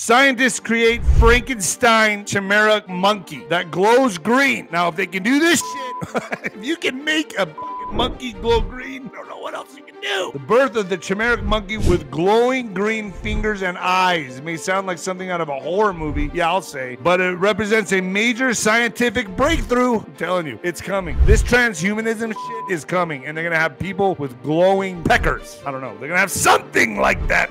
Scientists create Frankenstein chimera monkey that glows green. Now, if they can do this shit, if you can make a monkey glow green, I don't know what else you can do. The birth of the chimeric monkey with glowing green fingers and eyes. It may sound like something out of a horror movie, yeah, I'll say, but it represents a major scientific breakthrough. I'm telling you, it's coming. This transhumanism shit is coming, and they're gonna have people with glowing peckers. I don't know. They're gonna have something like that.